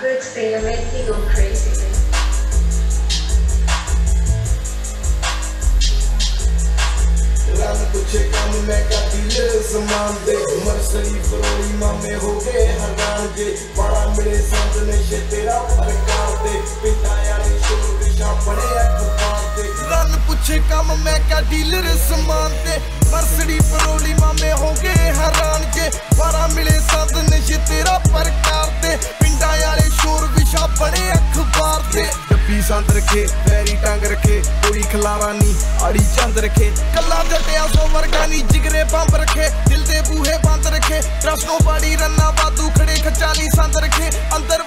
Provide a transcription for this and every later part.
good thing. You make me go crazy. ਰੰਨ ਪੁੱਛੇ ਕੰਮ ਮੈਂ ਕਰਦੀ ਲੇ ਸਮਾਨ ਦੇ ਮਰਸਰੀ ਫਰੋਈ ਮਾਮੇ ਹੋ ਗਏ ਹਰਾਨ ਜੇ ਬੜਾ ਮਿਲੇ ਸੰਤ ਨਸ਼ੇ ਤੇਰਾ ਪ੍ਰਕਾਰ ਦੇ ਪਿੰਡਾਂ ਵਾਲੇ ਸ਼ੋਰ ਵਿਸ਼ਾ ਬੜੇ ਅਖਬਾਰ ਤੇ ਰੰਨ ਪੁੱਛੇ ਕੰਮ ਮੈਂ ਕਾ ਡੀਲਰ ਸਮਾਨ ਤੇ ਮਰਸਰੀ ਫਰੋਲੀ ਮਾਮੇ ਹੋ ਸੰਦ ਸੰਤ ਰਖੇ ਵੈਰੀ ਟੰਗ ਰਖੇ, ਕੋਈ ਖਲਾਰਾ ਨਹੀਂ, ਆੜੀ ਚੰਦ ਰਖੇ। ਕੱਲਾ ਜਟਿਆ ਸੋ ਵਰਗਾ ਨਹੀਂ, ਜਿਗਰੇ ਬੰਬ ਰਖੇ, ਦਿਲ ਦੇ ਬੂਹੇ ਬੰਦ ਰਖੇ। ਟਰਸਟੋ ਬਾੜੀ ਰੰਨਾ ਬਾਦੂ ਖੜੇ ਖਚਾਲੀ ਸੰਦ ਰਖੇ। ਅੰਦਰ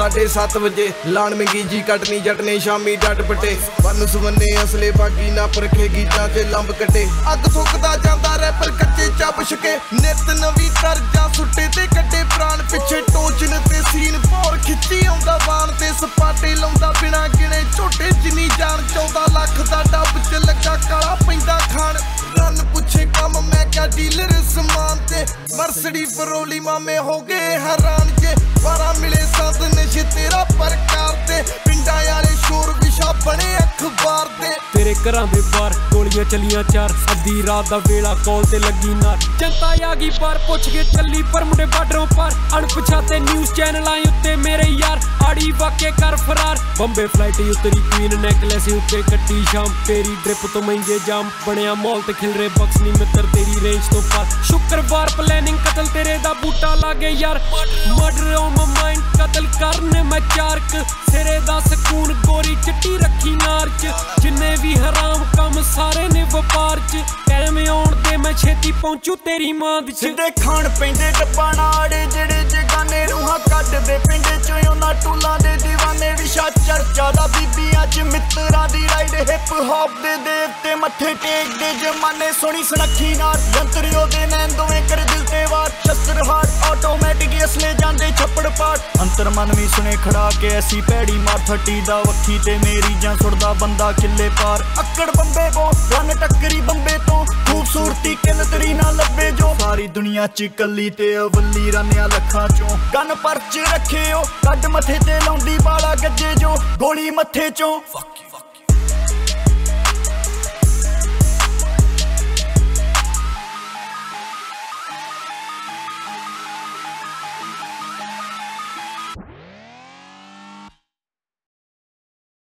7:30 ਵਜੇ ਲਾਣ ਮੰਗੀ ਜੀ ਕੱਟਨੀ ਜਟਨੇ ਸ਼ਾਮੀ ਡੱਟ ਪਟੇ। ਵਨ ਸੁਵੰਨੇ ਅਸਲੇ ਬਾਗੀ ਨਾ ਪਰਖੇ ਗੀਤਾਂ ਤੇ ਲੰਬ ਕੱਟੇ। ਅੱਗ ਸੁੱਕਦਾ ਜਾਂਦਾ ਰੈਪਰ ਕੱਚੇ ਚੱਪ ਛਕੇ। ਨਿਤ ਨਵੀਂ ਤਰਜਾ ਸੁੱਟੇ ਤੇ ਕੱਟੇ ਪ੍ਰਾਣ। ਪਿੱਛੇ ਟੋਚਨ ਤੇ ਸੀਨ ਭੋਰ ਖਿੱਚੀ ਆਉਂਦਾ ਬਾਣ ਤੇ ਸਪਾਟੇ ਲਾਉਂਦਾ ਬਿਨਾ ਗਿਣੇ। ਝੋਟੇ ਜਿੰਨੀ ਜਾਨ 14 ਲੱਖ ਦਾ ਡੱਬ ਚ ਲੱਗਾ ਕਾਲਾ ਪੈਂਦਾ ਖਾਣ। ਰਨ ਪੁੱਛੇ ਕੰਮ ਮੈਂ ਕਿਆ ਡੀਲਰ ਸਮਾਨ ਤੇ। ਮਰਸੜੀ ਫਰੋਲੀ ਮਾਮੇ ਹੋ ਗਏ ਹੈਰਾਨ ਜੇ। ਵਾਰਾ ਮਿਲੇ ਸੰਦ ਨਸ਼ੇ ਤੇਰਾ ਪ੍ਰਕਾਰ ਤੇ। ਪਿੰਡਾਂ ਵਾਲੇ ਸ਼ੋਰ ਵਿਸ਼ਾ ਬਣੇ ਅਖਬਾਰ ਤੇ। ਤੇਰੇ ਘਰਾਂ ਦੇ ਬਾਹਰ ਗੋਲੀਆਂ ਚੱਲੀਆਂ ਚਾਰ। ਅੱਧੀ ਰਾਤ ਦਾ ਵੇਲਾ ਕਾਲ ਤੇ ਲੱਗੀ ਨਾਰ। ਜਨਤਾ ਆ ਗਈ ਪਰ ਪੁੱਛ ਕੇ ਚੱਲੀ ਪਰ ਮੁੰਡੇ ਬਾਰਡਰੋਂ ਪਰ। ਅਣਪਛਾਤੇ ਨਿਊਜ਼ ਚੈਨਲਾਂ ਉੱਤੇ ਮੇਰੇ ਯਾਰ। ਆੜੀ ਵਾਕੇ ਕਰ ਫਰਾਰ। ਬੰਬੇ ਫਲਾਈਟ ਉਤਰੀ ਕੁਈਨ ਨੈਕਲੈਸ ਉੱਤੇ ਕੱਟੀ ਸ਼ਾਮ। ਤੇਰੀ ਡ੍ਰਿਪ ਤੋਂ ਮਹਿੰਗੇ ਜਾਮ ਬਣਿਆ ਮੌਲ ਤੇ ਖਿਲ ਰੇ ਬਕਸ ਨਹੀਂ ਮਿੱਤਰ, ਤੇਰੀ ਰੇਂਜ ਤੋਂ ਪਾਰ। ਸ਼ੁੱਕਰਵਾਰ ਪਲੈਨਿੰਗ ਕਤਲ ਤੇਰੇ ਦਾ ਬੂਟਾ ਲਾਗੇ ਯਾਰ। ਮਰਡਰ ਔਨ ਮਾਈਂਡ ਕਤਲ ਕਰਨ ਚਾਰਕ, ਸਿਰੇ ਦਾ ਸਕੂਨ ਗੋਰੀ ਚਿੱਟੀ ਰੱਖੀ ਨਾਰ ਚ ਜਿੰਨੇ ਵੀ ਹਰਾਮ ਕੰਮ ਸਾਰੇ ਨੇ ਵਪਾਰ ਚ। ਟਾਈਮ ਆਉਣ ਤੇ ਮੈਂ ਛੇਤੀ ਪਹੁੰਚੂ ਤੇਰੀ ਮਾਂ ਦੀ ਸਿੱਧੇ ਖਾਣ ਪੈਂਦੇ ਡੱਬਾ ਨਾੜੇ ਜਿਹੜੇ ਜਗਾਨੇ ਰੂਹਾਂ ਕੱਢਦੇ। ਪਿੰਡੇ ਚ ਉਹਨਾਂ ਟੂਲਾਂ ਦੇ دیਵਾਨੇ ਵਿਸ਼ਾ ਚਰਚਾ ਦਾ ਬੀਬੀਆਂ ਚ ਮਿੱਤਰਾਂ ਦੀ ਰਾਈਡ ਹਿਪ ਹੌਪ ਦੇ ਦੇਵਤੇ ਮੱਥੇ ਟੇਕਦੇ। ਜਮਾਨੇ ਸੋਹਣੀ ਸੁਨੱਖੀ ਨਾਲ ਯੰਤਰ ਉਹਦੇ ਨੈਣ ਦੋਵੇਂ ਕਰ ਪਾਟ ਮਨ ਵੀ ਸੁਣੇ ਖੜਾ ਕੇ ਐਸੀ ਭੈੜੀ ਮਾਰ ਫੱਟੀ ਦਾ ਵੱਖੀ ਤੇ ਮੇਰੀ ਜਾਂ ਸੁੜਦਾ ਬੰਦਾ ਕਿੱਲੇ ਪਾਰ। ਅੱਕੜ ਬੰਬੇ ਬੋ ਰੰਨ ਟੱਕਰੀ ਬੰਬੇ ਤੋਂ। ਖੂਬਸੂਰਤੀ ਕਿਲ ਤੇਰੀ ਨਾ ਲੱਭੇ ਜੋ। ਸਾਰੀ ਦੁਨੀਆ ਚ ਕੱਲੀ ਤੇ ਅਵੱਲੀ ਰਾਨਿਆ ਲੱਖਾਂ ਚੋਂ। ਗਨ ਪਰਚ ਰੱਖਿਓ, ਕੱਢ ਮੱਥੇ ਤੇ ਲਾਉਂਦੀ ਵਾਲਾ ਗੱਜੇ ਜੋ। ਗੋਲੀ ਮੱਥੇ ਚੋਂ। Fuck.